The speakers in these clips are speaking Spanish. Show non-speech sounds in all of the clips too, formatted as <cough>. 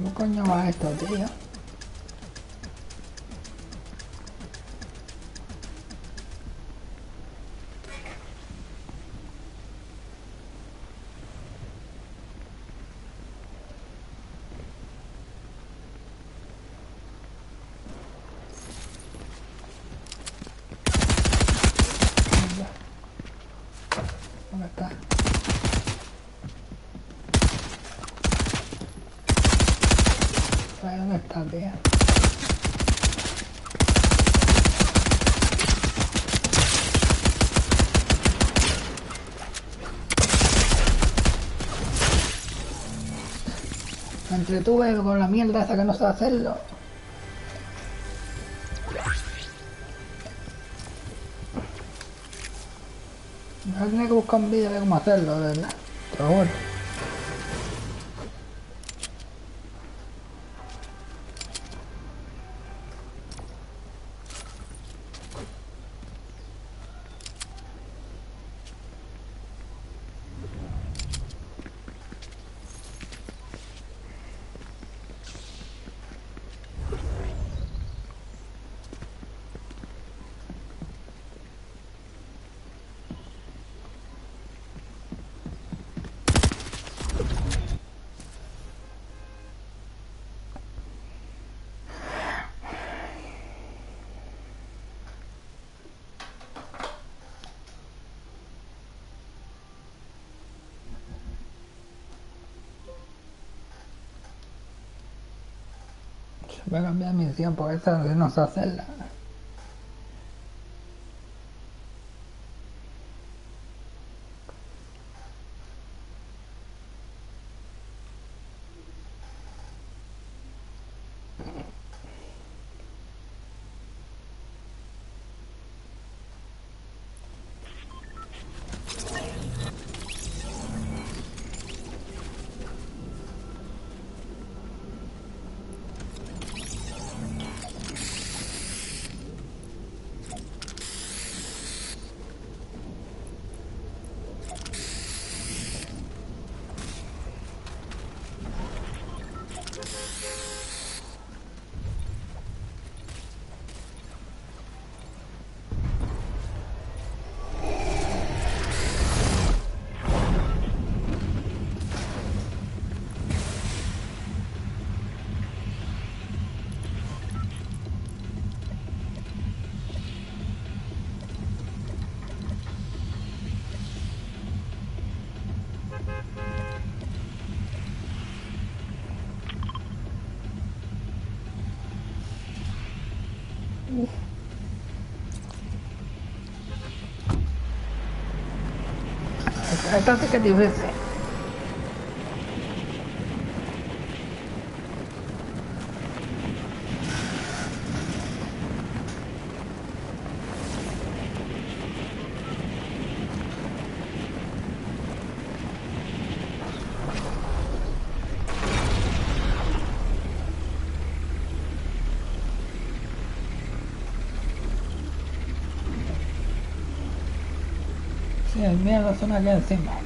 ¿Cómo coño va esto, tío? ¿Dónde entretuve con la mierda esa que no sé hacerlo. Voy a tener que buscar un vídeo de cómo hacerlo, de verdad. Pero bueno. Voy a cambiar mi porque esta no sé hacerla. Esta, esta sí mira la zona hay encima.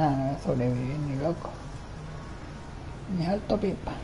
Nada, no voy sobrevivir ni loco. Ni alto pipa.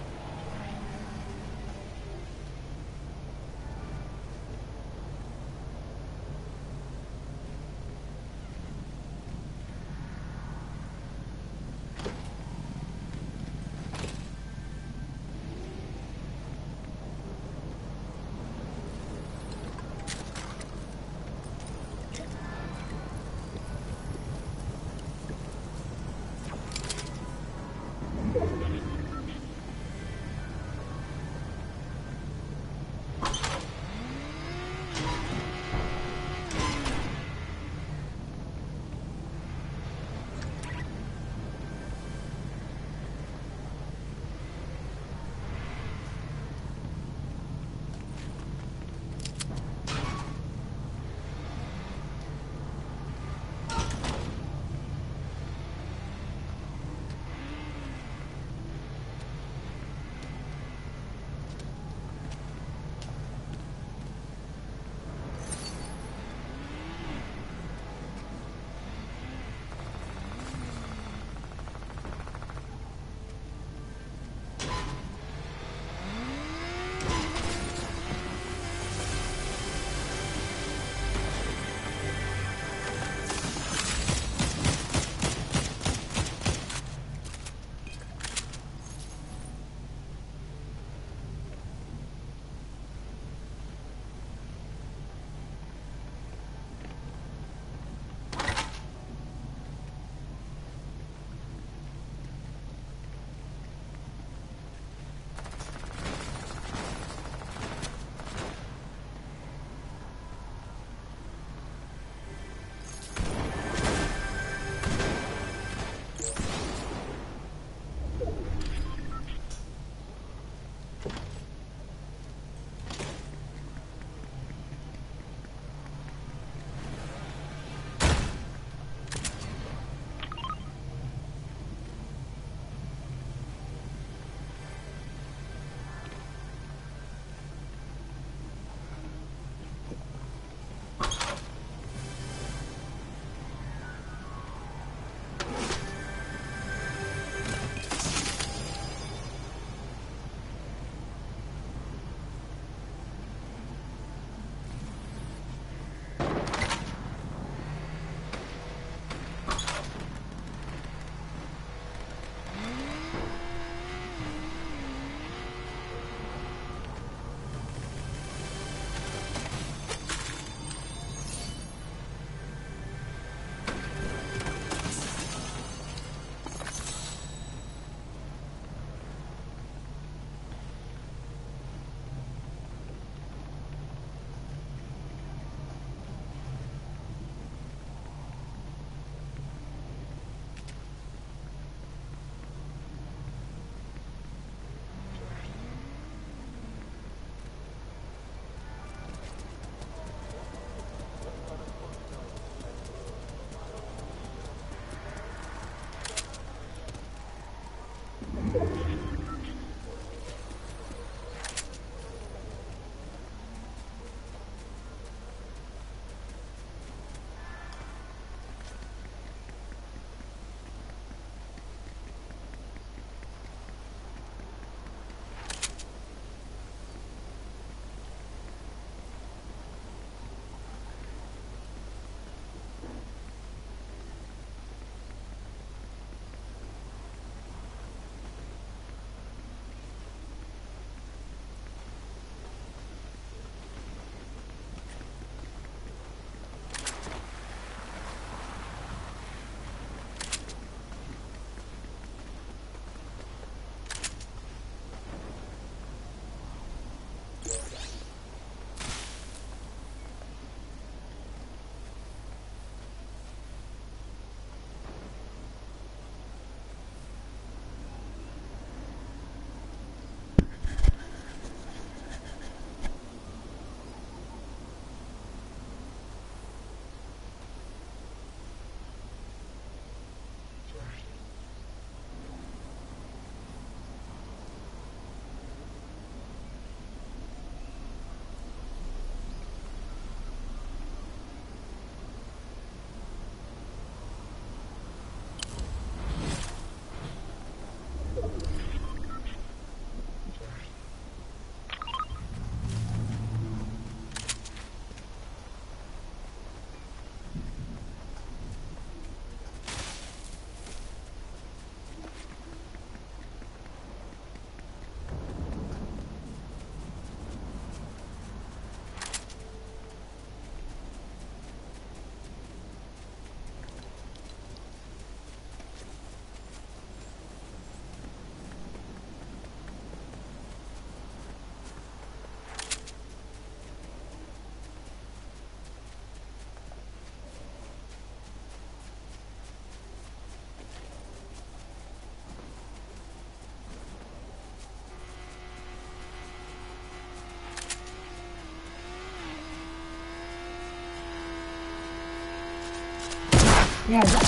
Mierda.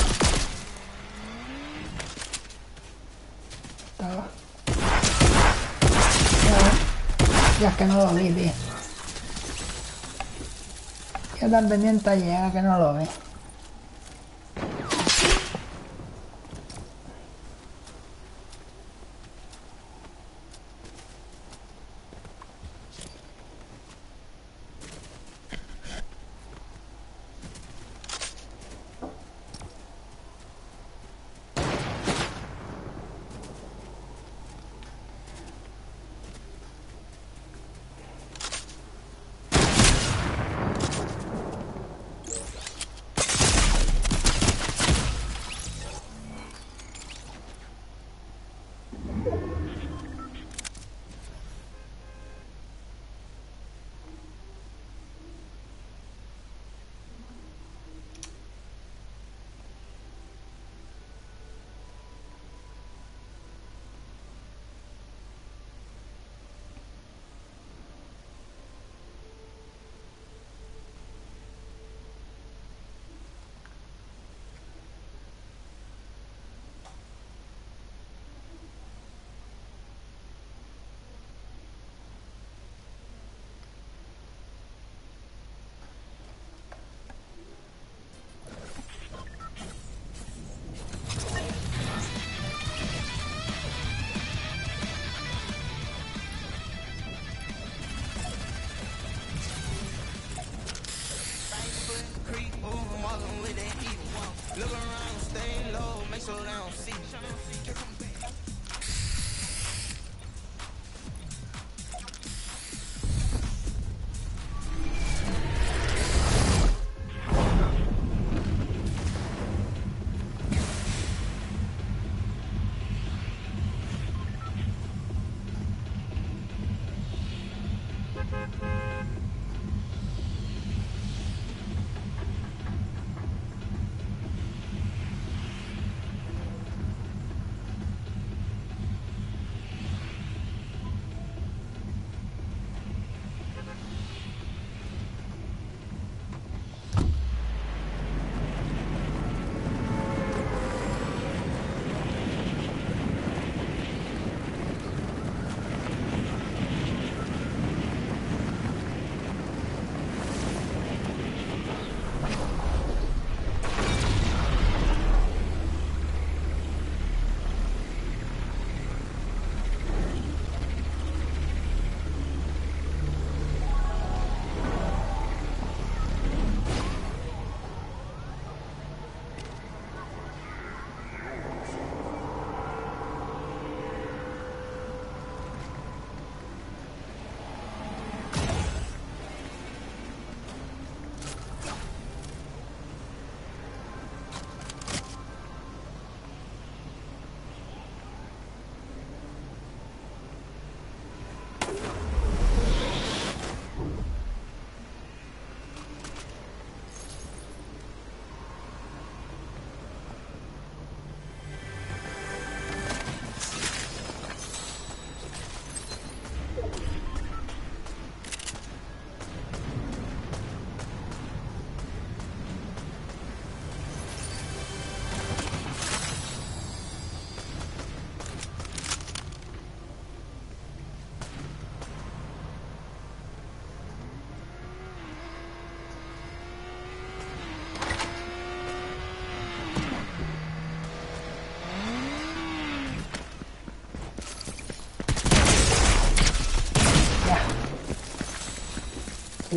Estaba. Mierda. Ya es que no lo vi. Qué tan pendiente llega que no lo ve.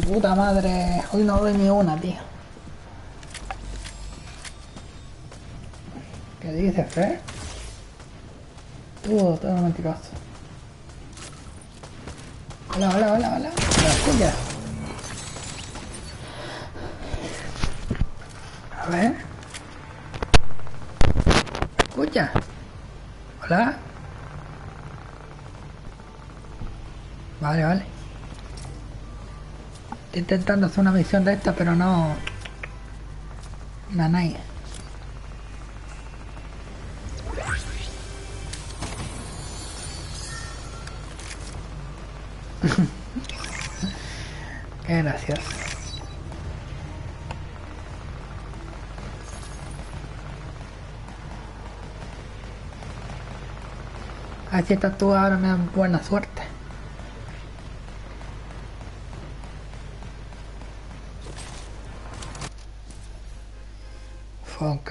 Puta madre. Hoy no doy ni una, tío. ¿Qué dices, Fer? intentando hacer una misión de esta, pero no... Nanay. <laughs> Gracias. Así está tú ahora me dan buena suerte.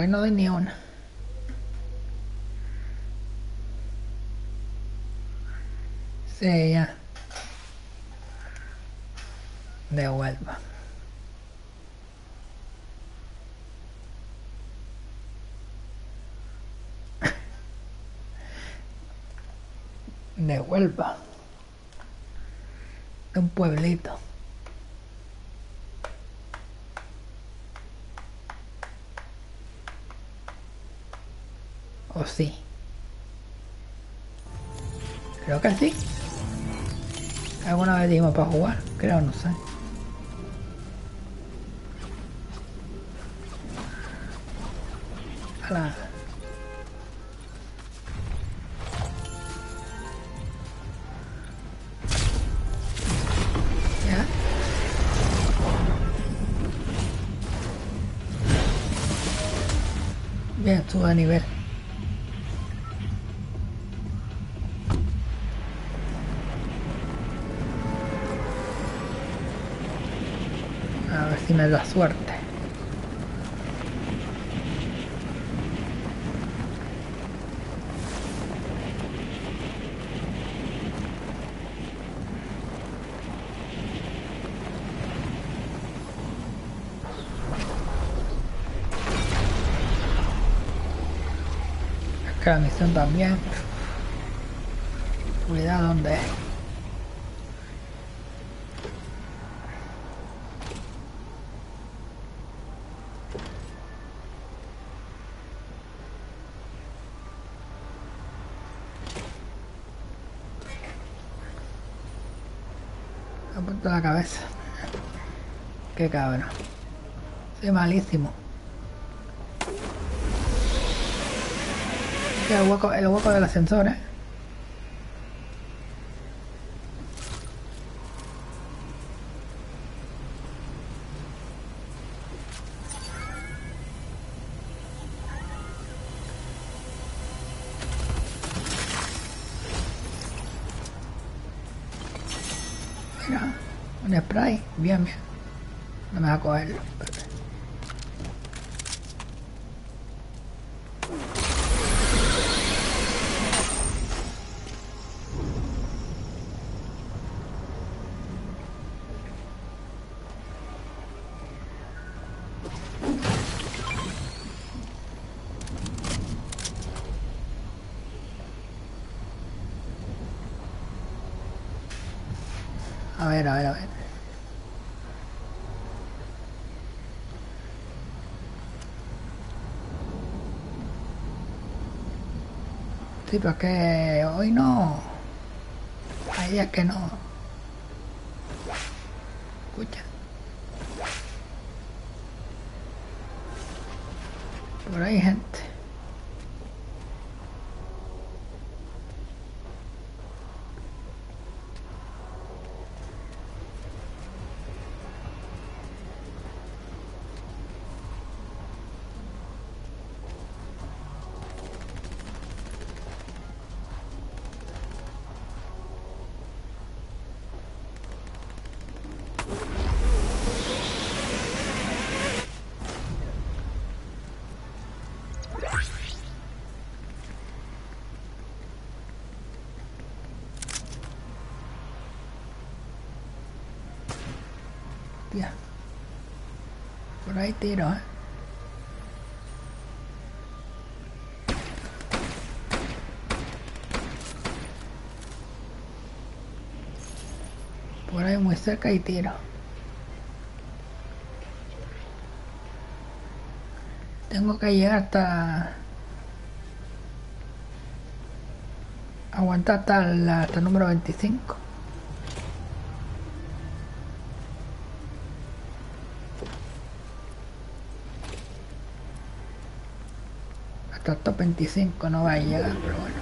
Aunque no doy ni una. Sí, ya. Devuelva. Devuelva. De un pueblito. ¿O sí? Creo que sí. Alguna vez dijimos para jugar, creo, no sé. Ala. Ya. Bien, sube de nivel. A ver si me da suerte. Acá la misión también. Cuidado donde es. Qué cabrón. Soy malísimo. El hueco, el hueco del ascensor, ¿eh? Mira, un spray, bien, bien. No me Sí, pero es que hoy no. Hay días que no. Tiro, ¿eh? Por ahí muy cerca y tiro. Tengo que llegar hasta... Aguantar hasta hasta el número 25. Hasta el top 25 no va a llegar, pero bueno.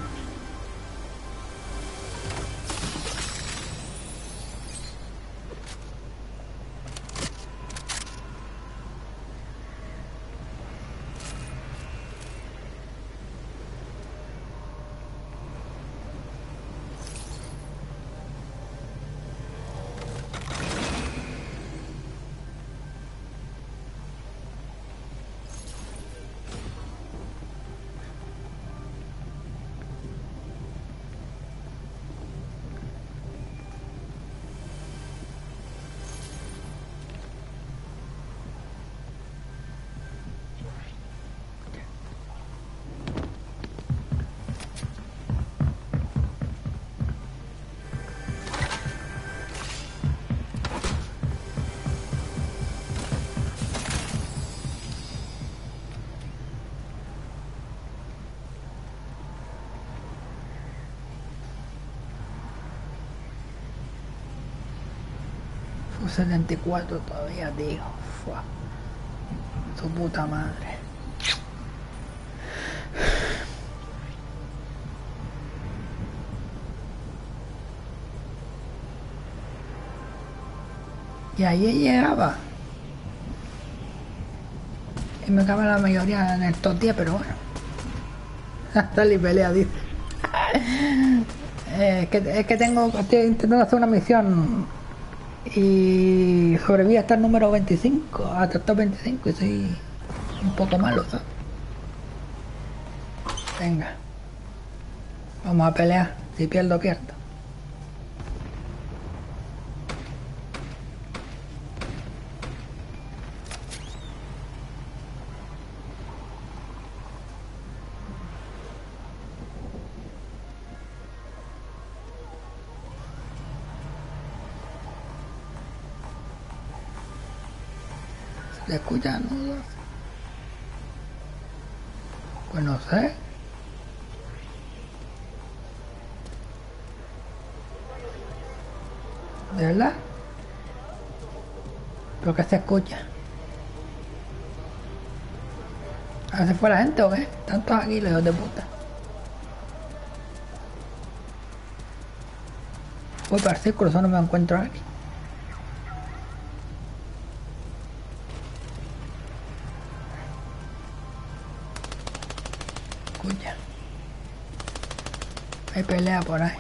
74 todavía, tío. Fua. Su puta madre. Y ahí llegaba. Y me acaba la mayoría en estos días, pero bueno. <laughs> Hasta y pelea, dice. <laughs> Es, que, es que tengo, estoy intentando hacer una misión y sobreviví hasta el número 25, hasta el top 25 y soy un poco malo, ¿sabes? Venga. Vamos a pelear. Si pierdo, pierdo. ¿Se escucha? No? Pues no sé. ¿De verdad? ¿Pero que se escucha? ¿A se fue la gente o qué? Tantos aquí, los de puta. Voy para el círculo, solo me encuentro aquí. Pelea por ahí.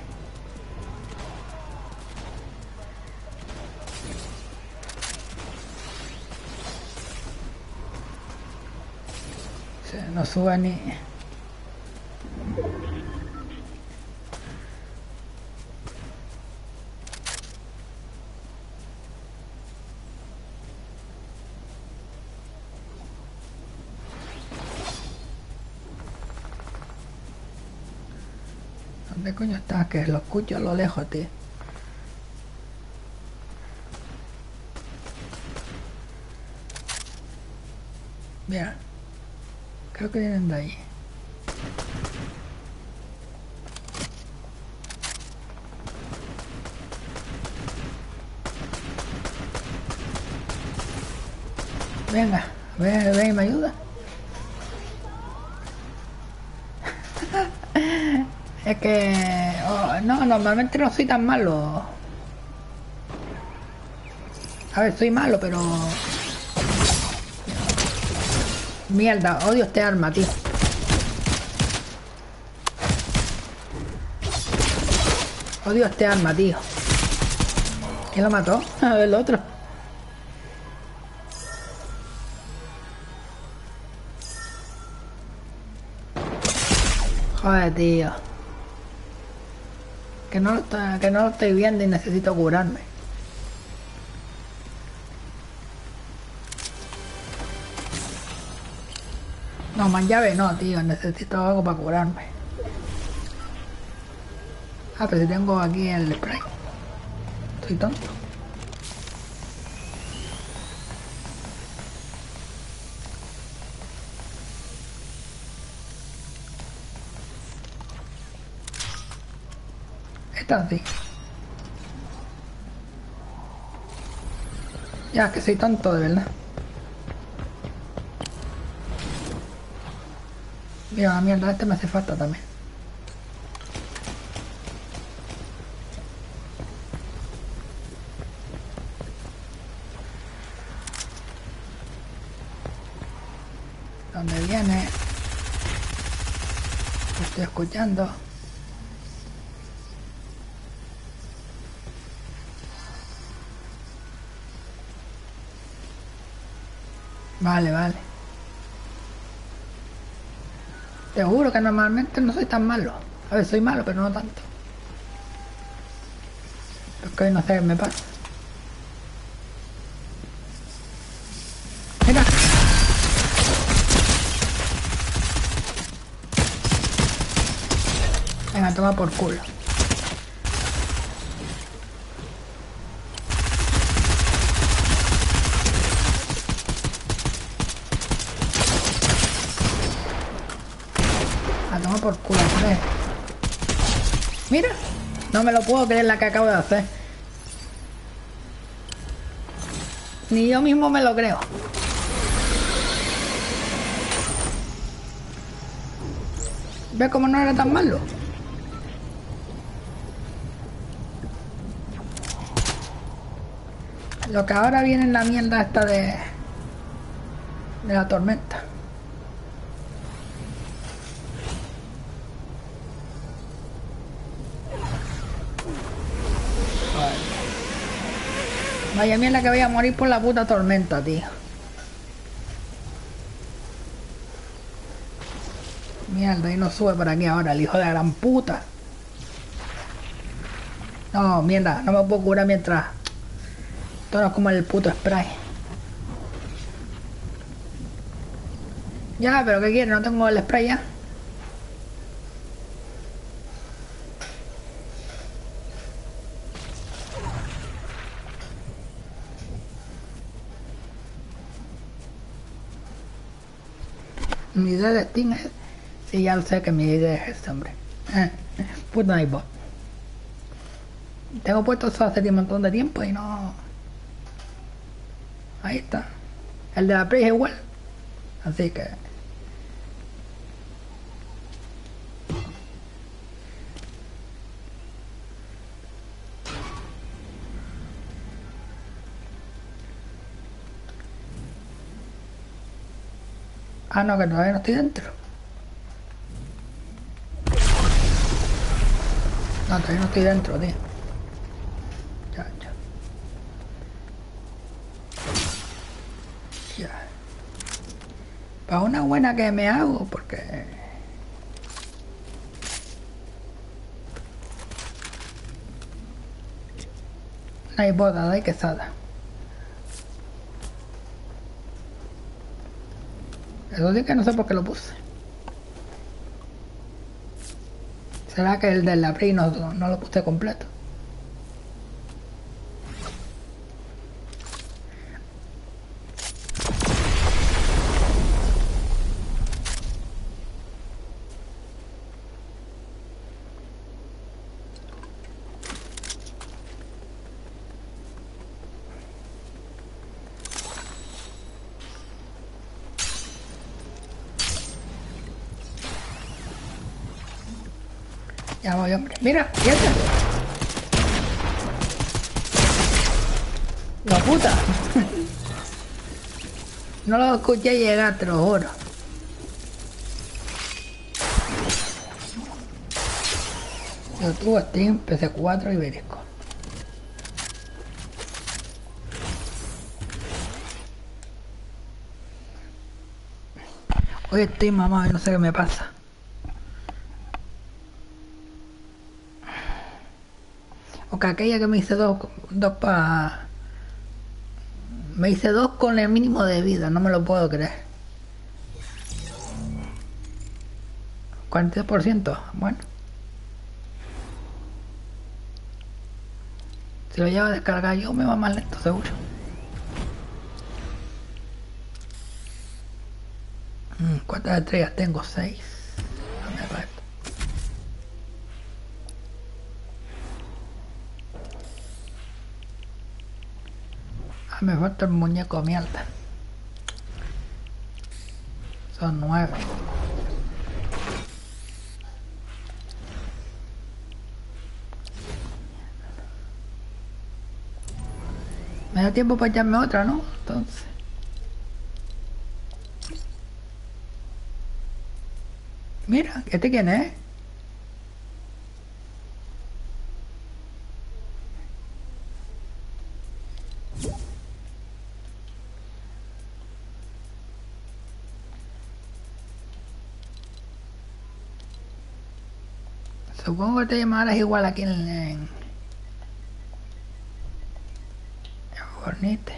Se no sube ni. Coño está? Que lo escucho a lo lejos, tío. Mira. Creo que vienen de ahí. Venga, ven, ven me ayuda. Es que... no, normalmente no soy tan malo. A ver, soy malo, pero... Mierda, odio este arma, tío. Odio este arma, tío. ¿Quién lo mató? <laughs> A ver, el otro. Joder, tío. Que no, estoy- que no lo estoy viendo y necesito curarme. No, más llave no, tío. Necesito algo para curarme. Ah, pero si tengo aquí el spray. Soy tonto. Ya, que soy tonto de verdad. Mira, mierda, este me hace falta también. ¿Dónde viene? Estoy escuchando. Vale, vale. Te juro que normalmente no soy tan malo. A ver, soy malo, pero no tanto. Es que hoy no sé qué me pasa. Mira. Venga, toma por culo. Por culo. Mira, no me lo puedo creer la que acabo de hacer. Ni yo mismo me lo creo. ¿Ves cómo no era tan malo? Lo que ahora viene en la mierda esta de... De la tormenta. Vaya mierda que voy a morir por la puta tormenta, tío. Mierda, y no sube por aquí ahora, el hijo de gran puta. No, mierda, no me puedo curar mientras... Todo es como el puto spray. Ya, pero ¿qué quiere? No tengo el spray ya. Mi idea de Steam es... Sí, ya lo sé que mi idea es este, hombre. Eh, puto iPod. Tengo puesto eso hace un montón de tiempo y no... Ahí está. El de la Play es igual. Así que... Ah, no, que todavía no estoy dentro. No, todavía no estoy dentro, tío. Ya, ya. Ya. Para una buena que me hago, porque... No hay boda, hay quesada. Eso sí que no sé por qué lo puse. ¿Será que el del April no, no lo puse completo? Ya voy, hombre. Mira, piensa. La puta. Llegar, te lo juro. Yo tuve Steam, PC4 y Verisco. Hoy estoy mamá y no sé qué me pasa. O que aquella que me hice dos, dos para... Me hice dos con el mínimo de vida, no me lo puedo creer. 42%, bueno. Si lo llevo a descargar yo me va más lento, seguro. Mm, ¿Cuántas estrellas tengo? 6. Me falta el muñeco mierda. Son nueve. Me da tiempo para echarme otra, ¿no? Entonces. Mira, ¿este quién es? Supongo que te llamarás igual aquí en, en, Fornite.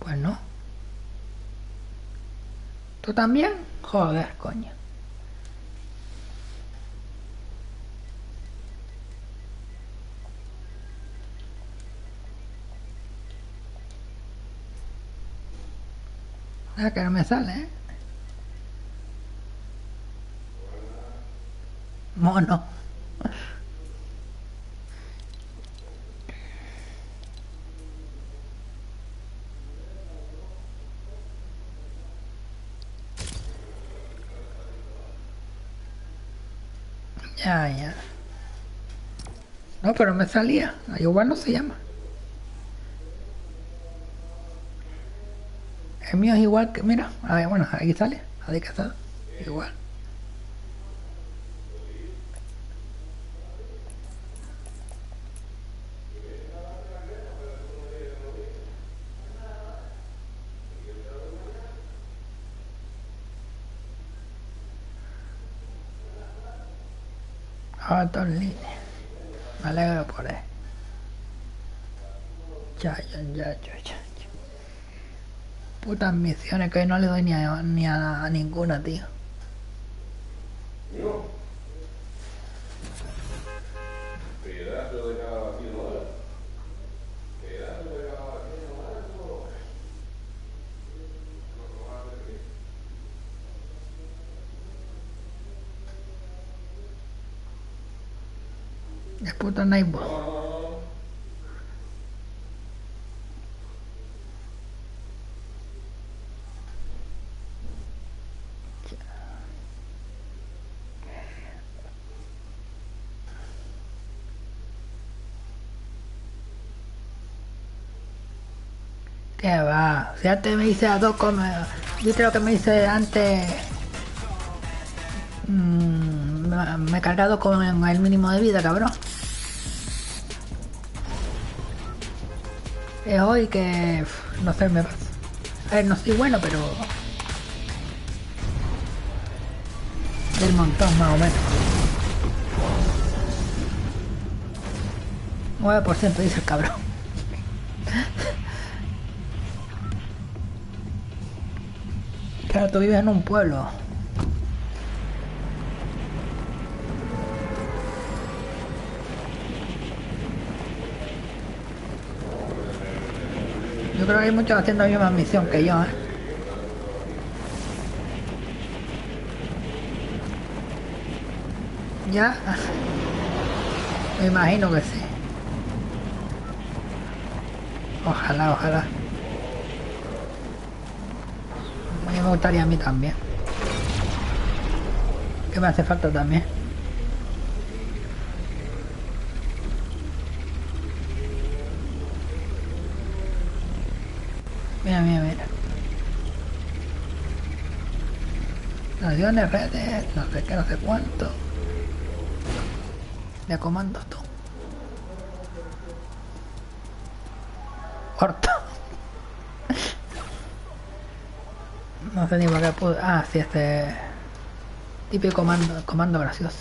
Pues no. ¿Tú también? Joder, coño. Ah, que no me sale, ¿eh? Mono. Ya, ya. No, pero me salía. Ayubano se llama. El mío es igual que, mira, a ver, bueno, aquí sale, ahí que está, igual. Ah, todo en línea. Me alegro por él. Ya, ya, ya, ya, ya. Putas misiones que no le doy ni a, ni a, ninguna, tío. Pedazo de cada vacío, ¿no? Pedazo de cada vacío, ¿no? Es puto Nightbot. ¿Qué antes me hice a dos como... ¿Viste lo que me hice antes? Mm, me- he cargado con el mínimo de vida, cabrón. Es hoy que... No sé, me pasa. A ver, no soy bueno, pero... Del montón, más o menos. 9% dice el cabrón. Claro, tú vives en un pueblo. Yo creo que hay muchos haciendo la misma misión que yo, ¿eh? ¿Ya? <laughs> Me imagino que sí. Ojalá, ojalá. A me gustaría a mí también. Que me hace falta también. Mira, mira, mira. Naciones, redes, no sé qué, no sé cuánto. De comandos tú. Qué pude. Ah, sí, este. Típico comando, comando gracioso.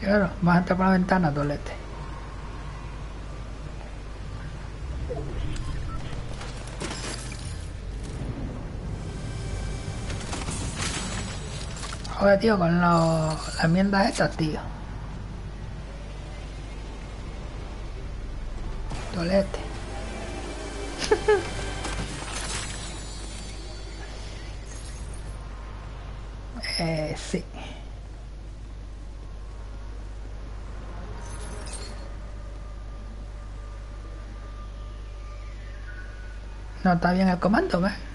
Claro, vas a entrar por la ventana, tolete. Joder, tío, con las enmiendas estas, tío. Tolete. <laughs> eh, sí. No está bien el comando, ¿ves?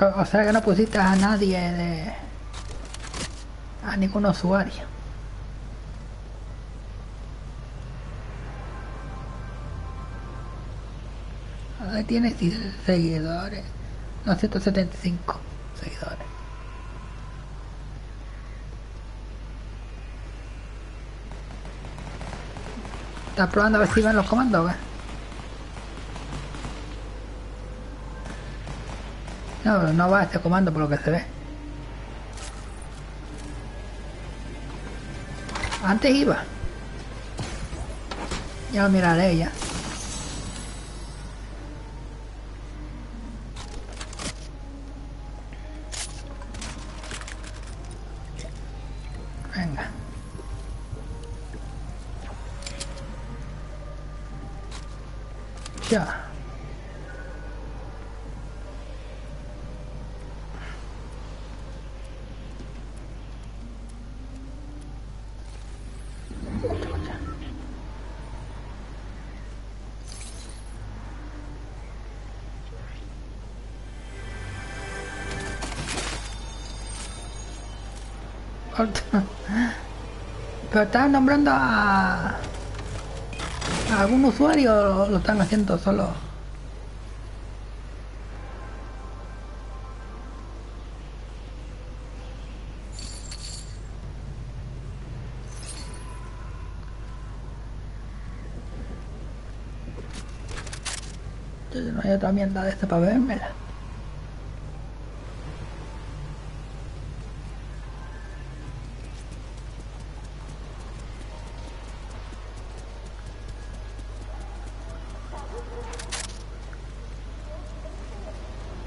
O, sea que no pusiste a nadie de... a ningún usuario. Ahí tiene sí, seguidores. No, 175 seguidores. ¿Estás probando a ver si van los comandos o No, no va este comando por lo que se ve. Antes iba. Ya lo miraré ya. Pero están nombrando a, algún usuario lo están haciendo solo. No hay otra mierda de esta para bebérmela.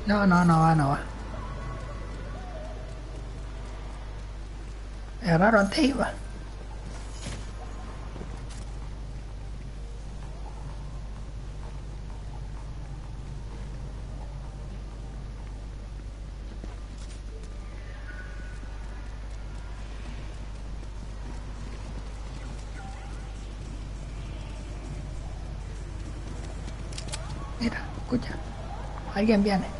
No, no, no va, no va. Es raro, antes iba. Mira, escucha. Alguien viene.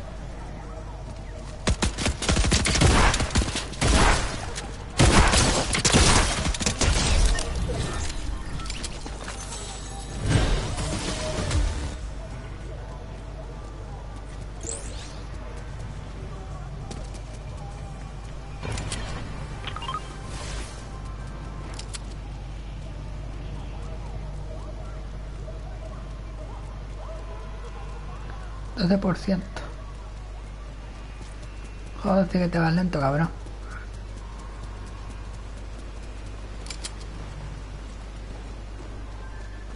Por ciento Joder, que te vas lento, cabrón.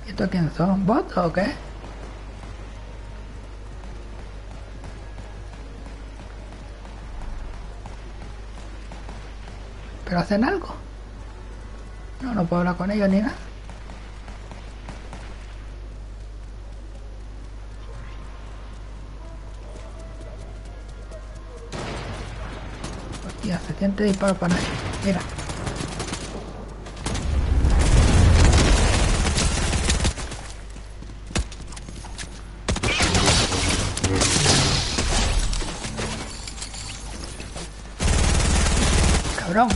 ¿Y esto quién son? ¿Bots o qué? ¿Pero hacen algo? No, no puedo hablar con ellos ni nada. Te disparo para nadie. Mira. Cabrón.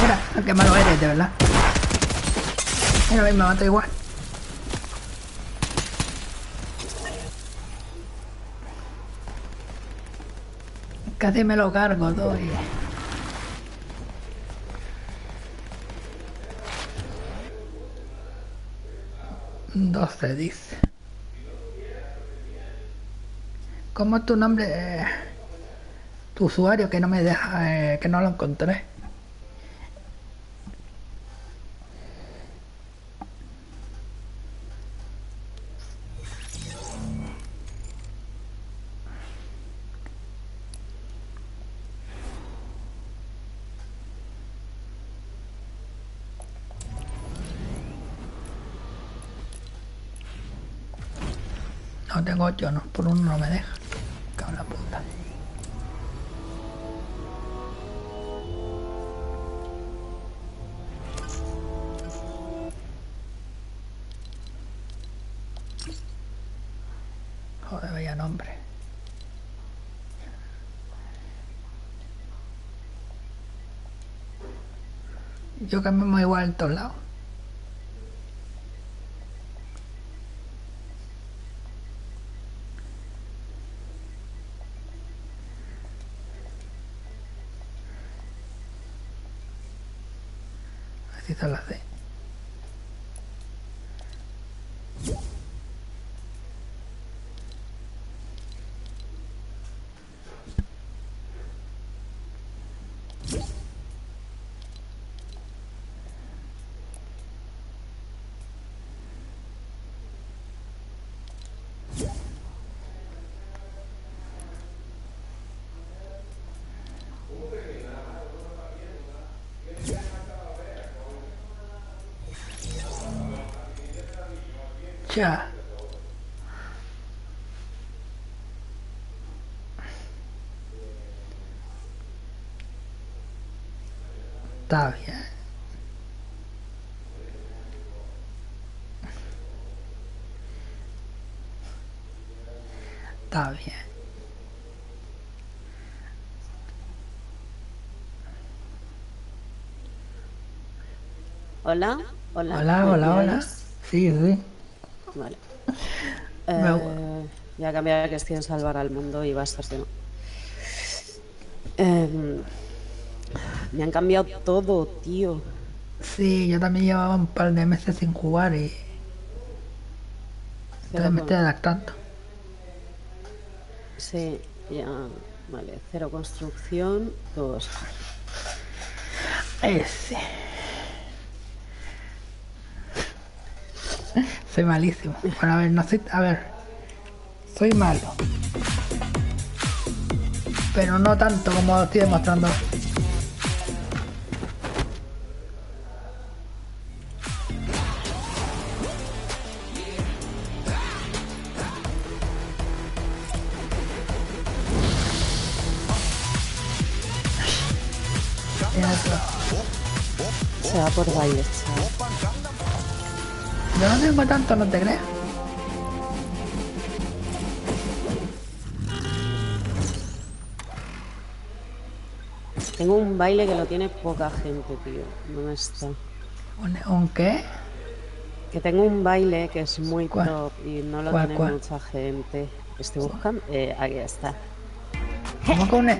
Mira, qué malo eres, de verdad. Mira, me mata igual. Casi me lo cargo todo. 12 dice. ¿Cómo es tu nombre? Eh, tu usuario que no me deja, eh, que no lo encontré. Tengo ocho, no, por uno no me deja. Cabrón la puta. Joder, vaya nombre. Yo cambiamos igual en todos lados. Ya. Está bien. Está bien. Hola, hola. Hola, ¿me hola, hola. Sí, sí. Vale. Eh, ya cambiará que estoy en salvar al mundo y va a estar lleno. Em, me han cambiado todo, tío. Sí, yo también llevaba un par de meses sin jugar y entonces me estoy adaptando. Sí, ya. Vale, cero construcción, dos. Ese. <laughs> Soy malísimo. Bueno, a ver, no soy. A ver. Soy malo. Pero no tanto como lo estoy demostrando. Se va por bailes. Yo no tengo tanto, no te creas. Tengo un baile que lo tiene poca gente, tío. ¿Dónde está? ¿Un, un qué? Que tengo un baile que es muy ¿Cuál? top y no lo ¿Cuál, tiene cuál? mucha gente. Estoy buscando. Eh, aquí está. ¿Cómo con un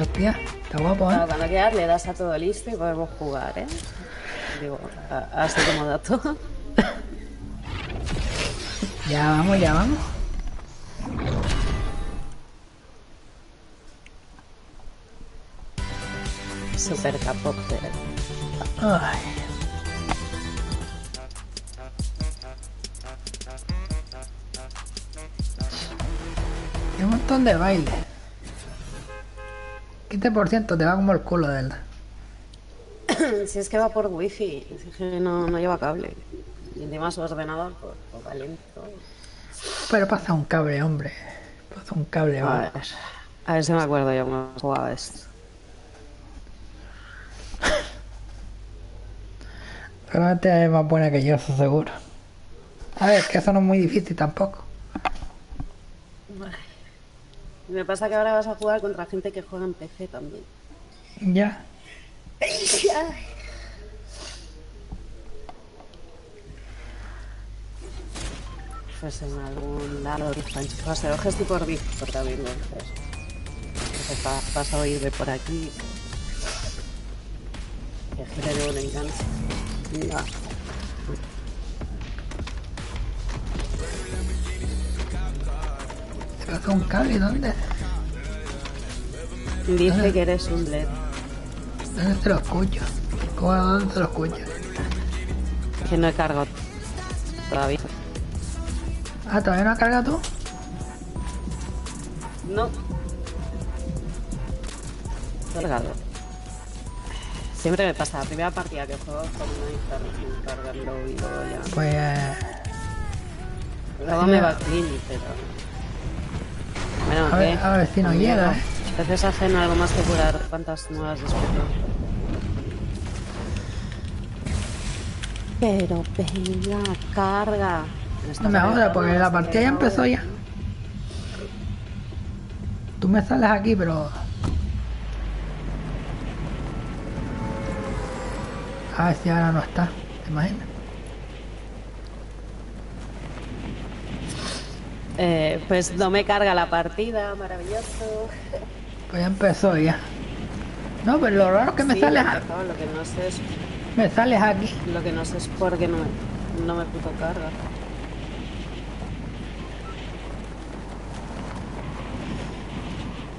Hostia, está guapo, Claro, ¿eh? cuando quieras le das a todo listo y podemos jugar, ¿eh? Digo, así como dato. <laughs> Ya vamos, ya vamos. Super capote. Ay. Hay un montón de baile. 15% te va como el culo de verdad. <coughs> Si es que va por wifi, si es que no, no lleva cable. Y encima su ordenador, pues, va lento. Pero pasa un cable, hombre. Pasa un cable, A ver, a ver si me acuerdo yo cómo jugaba esto. Seguramente es más buena que yo, eso seguro. A ver, que eso no es muy difícil tampoco. Y me pasa que ahora vas a jugar contra gente que juega en PC también. Ya. Pues en algún lado a ser ojo estoy por Víctor también, entonces. Pa- vas a oír de por aquí. Que genere un enganche. Venga. ¿Te pasa un cable? ¿Dónde? Dice que eres un LED. ¿Dónde te lo escucho? ¿Cómo dónde te lo escucho? Que no he cargado todavía. Ah, ¿todavía no has cargado tú? No. Cargado. Siempre me pasa, la primera partida que juego con una car- cargando y luego ya. Pues... Luego me va clean, pero. Bueno, A ver- a ver si nos llega, ¿eh? A veces hacen algo más que curar cuantas nuevas despecho. Pero venga, carga. No me jodas, porque la partida ya empezó ya. Tú me sales aquí, pero... A ver si ahora no está, ¿te imaginas? Eh, pues no me carga la partida, maravilloso. Pues ya empezó ya. No, pero lo raro es que me sales, ya a- empezó, Lo que no sé es, me sales aquí. lo que no sé es por qué no me, no me puto carga.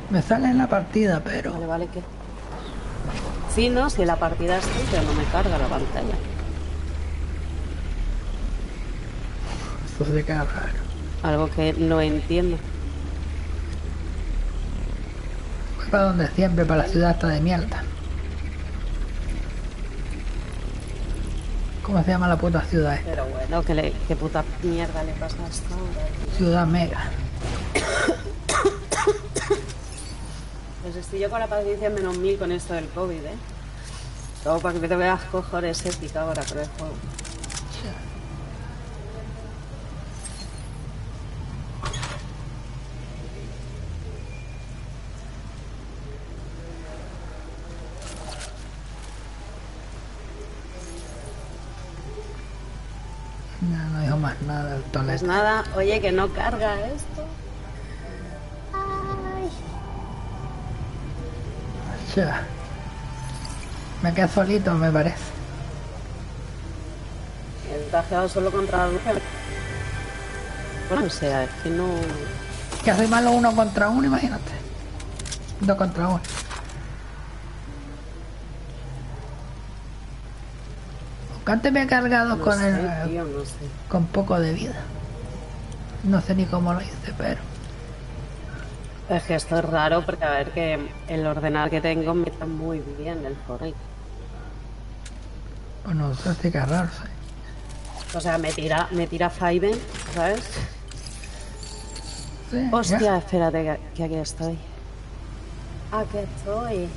Me sales en la partida, pero... Vale, vale, ¿qué? Sí, no, si la partida está, pero no me carga la pantalla. Esto se raro. Algo que no entiendo. Voy para donde siempre, para la ciudad hasta de mierda. ¿Cómo se llama la puta ciudad esta? Pero bueno, que le, qué puta mierda le pasa a esta Ciudad Mega. Pues estoy yo con la paciencia menos mil con esto del COVID, ¿eh? Todo para que me te veas cojones épica ahora, pero el juego. Nada del Pues toledo. nada, oye, que no carga esto. Ay. Ya. Me quedé solito, me parece. Quedado solo contra la. Bueno, o sea, es que no... Que soy malo uno contra uno, imagínate. Dos contra uno. Antes me he cargado No con sé, el tío, no sé. con poco de vida. No sé ni cómo lo hice, pero. Es que esto es raro porque a ver que el ordenador que tengo me está muy bien el Fortnite. Pues no sé si que es raro, sí. O sea, me tira, me tira Five, ¿sabes? Sí, Hostia, ya. espérate que, que aquí estoy. Aquí estoy.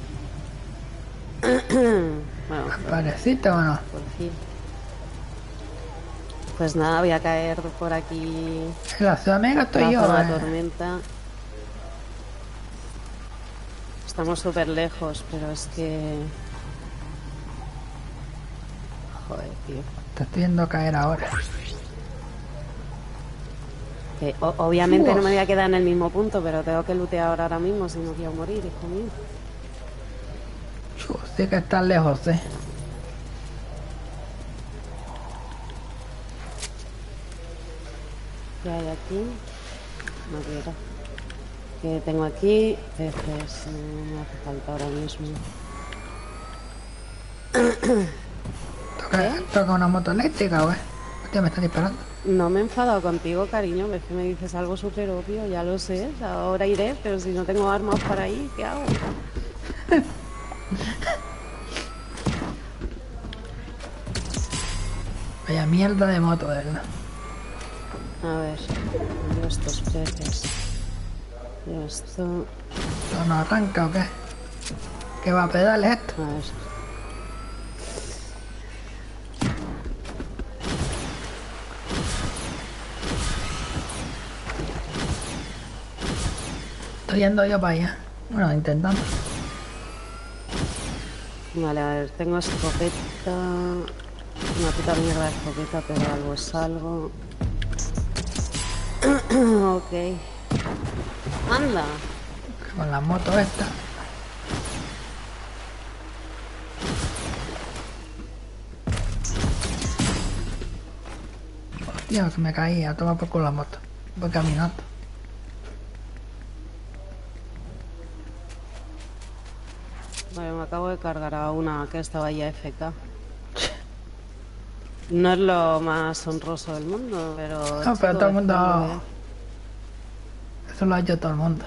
<clears throat> bueno, ¿Pareciste o no? por fin. Pues nada, voy a caer por aquí En la mega estoy yo. la eh. tormenta. Estamos súper lejos, pero es que... Joder, tío. Te estoy viendo caer ahora. Que obviamente Uf. no me voy a quedar en el mismo punto, pero tengo que lootear ahora mismo si no quiero morir, hijo mío. Chu, sí que estás lejos, eh. ¿Qué hay aquí? No quiero. ¿Qué tengo aquí? Peces. No me hace falta ahora mismo. Toca, toca una moto eléctrica, güey. Hostia, me están disparando. No me he enfadado contigo, cariño. Ves que me dices algo súper obvio, ya lo sé. Ahora iré, pero si no tengo armas para ir, ¿qué hago? <laughs> <laughs> Vaya mierda de moto, de verdad. A ver, yo estos peces. Yo esto. ¿Esto no arranca o qué? ¿Qué va a pedales esto? A ver. Estoy yendo yo para allá. Bueno, intentando. Vale, a ver, tengo escopeta. Una puta mierda de escopeta, pero algo es algo. <clears throat> ok. Anda. Con la moto esta. Hostia, que me caí a tomar por culo la moto. Voy caminando. Acabo de cargar a una que estaba ya FK. No es lo más honroso del mundo, pero. No, pero todo el mundo. Eso lo ha hecho todo el mundo.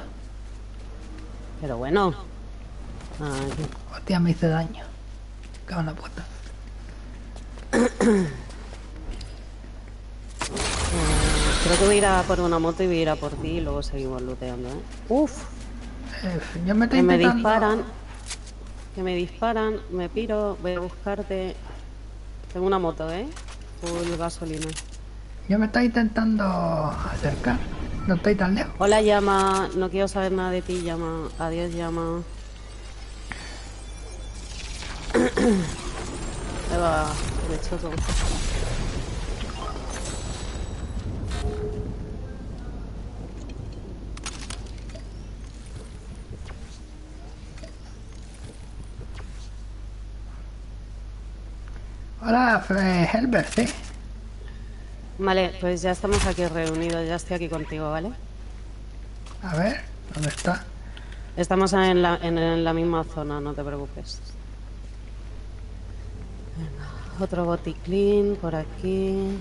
Pero bueno. Ah, Aquí. Hostia, me hice daño. Cago en la puta. Creo que voy a ir a por una moto y voy a ir a por ti y luego seguimos looteando, ¿eh? Uf, Eh, yo me estoy me intentando. disparan. Que me disparan, me piro, voy a buscarte. Tengo una moto, ¿eh? Full gasolina. Yo me estoy intentando acercar. No estoy tan lejos. Hola, llama. No quiero saber nada de ti, llama. Adiós, llama. <coughs> Ahí va, me choco. Hola, Fre- Helbert, sí. Vale, pues ya estamos aquí reunidos, ya estoy aquí contigo, ¿vale? A ver, ¿dónde está? Estamos en la, en, en la misma zona, no te preocupes. Venga, otro boticlín por aquí.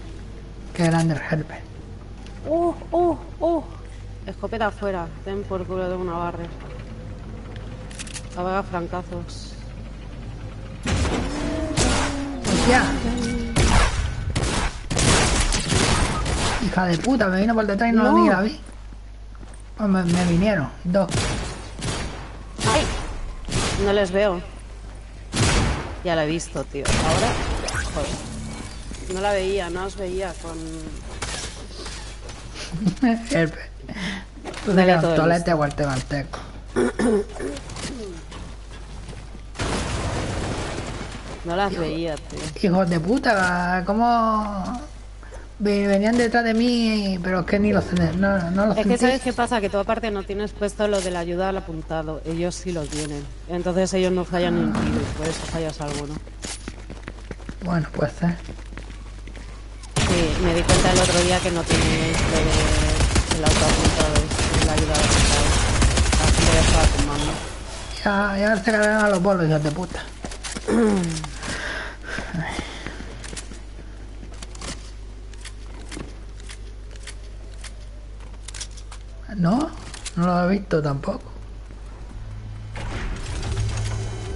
Qué grande el Helbert. ¡Uh, uh, uh! Escopeta afuera, ten por culo de una barra. Apaga francazos. Hija de puta, me vino por detrás y no, lo vi, la vi. Me, vinieron, dos. ¡Ay! No les veo. Ya la he visto, tío. Ahora, joder. No la veía, no os veía con... <laughs> el... Dale, Dale el... No las veía, tío. Hijos de puta, ¿cómo ve- venían detrás de mí? Pero es que ni los no, no los Es que sabes qué pasa, que tú aparte no tienes puesto lo de la ayuda al apuntado, ellos sí lo tienen. Entonces ellos no fallan un tiro, y por eso fallas alguno. Bueno, puede ser. Sí, me di cuenta el otro día que no tienes lo de el autoapuntado, es la ayuda al apuntado. Gente ya estaba tumbando. Ya, ya se cargan a los bolos, hijos de puta. <clears throat> No, no lo he visto tampoco.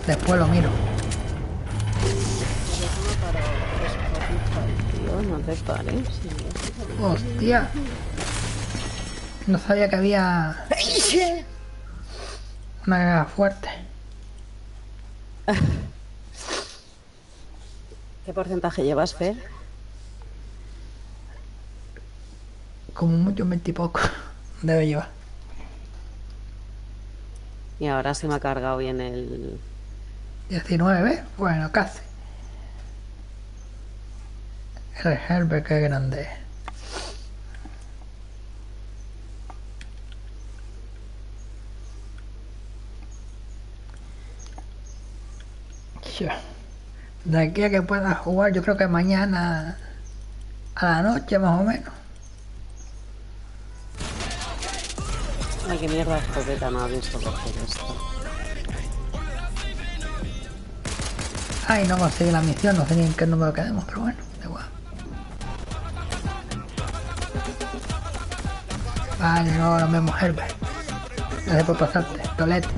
Después lo miro. No te pares. Hostia. No sabía que había <laughs> una guerra fuerte. <laughs> ¿Qué porcentaje llevas, Fer? Como mucho veintipoco <laughs> debe llevar. Y ahora sí me ha cargado bien el... 19, bueno, casi. El Herbert, qué grande. Ya. De aquí a que pueda jugar, yo creo que mañana a la noche más o menos. Ay, qué mierda de escopeta no ha visto hacer esto. Ay, no conseguí la misión, no sé ni en qué número quedemos, pero bueno, da igual. Vale, no, nos vemos, Herbert. Gracias por pasarte, Tolete.